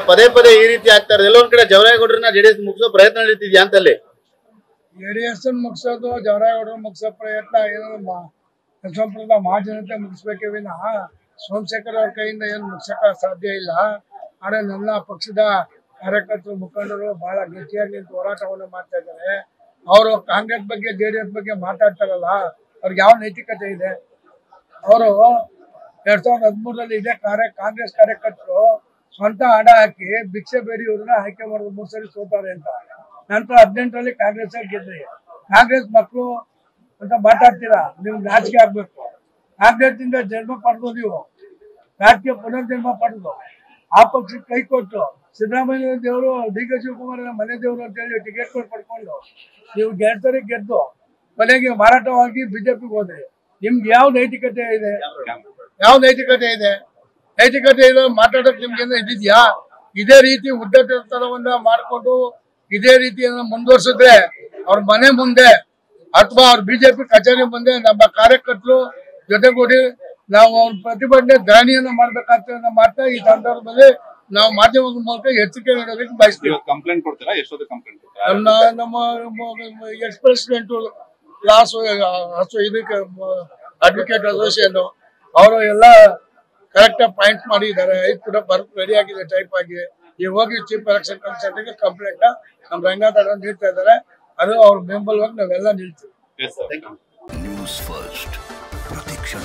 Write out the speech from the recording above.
ಪದೇ ಪದೇ ಈ ರೀತಿ ಆಗ್ತಾರೆ ಎಲ್ಲೊಂದ್ ಕಡೆ ಜವರಾಯಗೌಡರನ್ನ ಜೆಡಿಎಸ್ ಮುಗಿಸೋ ಪ್ರಯತ್ನ ನಡೀತಿದ್ಯಾ ಅಂತಲ್ಲಿ? ಜೆಡಿಎಸ್ ಮುಗಿಸೋದು, ಜವರಾಯಗೌಡರು ಮುಗಿಸೋ ಪ್ರಯತ್ನ ಏನು ಮಹಾಜನತೆ ಮುಗಿಸ್ಬೇಕೇ ವಿನಃ ಸೋಮಶೇಖರ್ ಅವ್ರ ಕೈಯಿಂದ ಏನು ಮುಗಿಸಕ ಸಾಧ್ಯ ಇಲ್ಲ. ಆದ್ರೆ ನನ್ನ ಪಕ್ಷದ ಕಾರ್ಯಕರ್ತರು, ಮುಖಂಡರು ಬಹಳ ಗಟ್ಟಿಯಾಗಿ ನಿಂತು ಹೋರಾಟವನ್ನು ಮಾಡ್ತಾ ಇದ್ದಾರೆ. ಅವರು ಕಾಂಗ್ರೆಸ್ ಬಗ್ಗೆ, ಜೆಡಿಎಸ್ ಬಗ್ಗೆ ಮಾತಾಡ್ತಾರಲ್ಲ, ಅವ್ರಿಗೆ ಯಾವ ನೈತಿಕತೆ ಇದೆ? ಅವರು ಎರಡ್ ಸಾವಿರದ ಹದಿಮೂರರಲ್ಲಿ ಇದೇ ಕಾರ್ಯ ಕಾಂಗ್ರೆಸ್ ಕಾರ್ಯಕರ್ತರು ಸ್ವಂತ ಹಣ ಹಾಕಿ ಭಿಕ್ಷೆ ಬೇಡಿ ಇವ್ರನ್ನ ಆಯ್ಕೆ ಮಾಡೋದು ಮೂರ್ ಸರಿ ಸೋತಾರೆ ಅಂತ. ನಂತರ ಹದಿನೆಂಟರಲ್ಲಿ ಕಾಂಗ್ರೆಸ್ ಗೆದ್ರಿ. ಕಾಂಗ್ರೆಸ್ ಮಕ್ಕಳು ಅಂತ ಮಾತಾಡ್ತೀರಾ? ನೀವು ನಾಚಿಕೆ ಆಗ್ಬೇಕು. ಕಾಂಗ್ರೆಸ್ ಇಂದ ಜನ್ಮ ಪಡೆದು ನೀವು. ರಾಜಕೀಯ ಪುನರ್ಜನ್ಮ ಪಡೆದು. ಆ ಪಕ್ಷಕ್ಕೆ ಕೈ ಕೊಟ್ಟು. ಸಿದ್ದರಾಮಯ್ಯ ದೇವರು ಡಿ ಕೆ ಶಿವಕುಮಾರ್ ಮನೆ ದೇವರು ಅಂತ ಹೇಳಿ ಟಿಕೆಟ್ ಕೊಟ್ಟು ಪಡ್ಕೊಂಡು. ನೀವು ಗೆಲ್ತಾರೆ ಗೆದ್ದು. ಕೊನೆಗೆ ಮಾರಾಟವಾಗಿ ಬಿಜೆಪಿಗೆ ಹೋದ್ರಿ. ನಿಮ್ಗೆ ಯಾವ ನೈತಿಕತೆ ಇದೆ? ಯಾವ ನೈತಿಕತೆ ಇದೆ? ನೈತಿಕತೆ ಇದೆ ಮಾತಾಡೋಕೆ ನಿಮ್ಗೆ ಇದಿದ್ಯಾ? ಇದೇ ರೀತಿ ಉದ್ದಟತನವನ್ನ ಮಾಡಿಕೊಂಡು ಇದೇ ರೀತಿಯನ್ನ ಮುಂದುವರ್ಸಿದ್ರೆ ಅವ್ರ ಮನೆ ಮುಂದೆ ಅಥವಾ ಅವ್ರ ಬಿಜೆಪಿ ಕಚೇರಿ ಮುಂದೆ ನಮ್ಮ ಕಾರ್ಯಕರ್ತರು ಜೊತೆಗೂಡಿ ನಾವು ಅವ್ರ ಪ್ರತಿಭಟನೆ ಧರಣಿಯನ್ನು ಮಾಡ್ಬೇಕಾಗ್ತದೆ ಮಾಡ್ತಾ ಈ ಸಂದರ್ಭದಲ್ಲಿ ನಾವು ಮಾಧ್ಯಮದ ಮೂಲಕ ಎಚ್ಚರಿಕೆ ನೀಡೋದಕ್ಕೆ ಬಯಸ್ತೀವಿ. ಕಂಪ್ಲೇಂಟ್ ಕೊಡ್ತೀರಾ? ಎಷ್ಟೊತ್ತು ಕಂಪ್ಲೇಂಟ್ ನಮ್ಮ ನಮ್ಮ ಎಕ್ಸ್ ಪ್ರೆಸಿಡೆಂಟ್ ಲಾಸ್ ಇದಕ್ಕೆ ಅಡ್ವೊಕೇಟ್ ಅಸೋಸಿಯೇಷನ್ ಅವರು ಎಲ್ಲ ಕರೆಕ್ಟ್ ಆಗಿ ಪಾಯಿಂಟ್ ಮಾಡಿದ್ದಾರೆ. ಐದು ಕೂಡ ಬರ್ಕ್ ರೆಡಿ ಆಗಿದೆ ಟೈಪ್ ಆಗಿ ಈಗ ಹೋಗಿ ಚೀಫ್ ಎಲೆಕ್ಷನ್ ಕಮಿಷನ್ ಕಂಪ್ಲೇಂಟ್ ನಮ್ ರಂಗನಾಥ್ ಅವ್ರು ನೀಡ್ತಾ ಇದ್ದಾರೆ. ಅದು ಅವ್ರ ಬೆಂಬಲವಾಗಿ ನಾವೆಲ್ಲ ನಿಲ್ತೀವಿ ಎಸ್ ಸರ್ ನ್ಯೂಸ್ ಫಸ್ಟ್ ಪ್ರತಿಕ್ಷಣ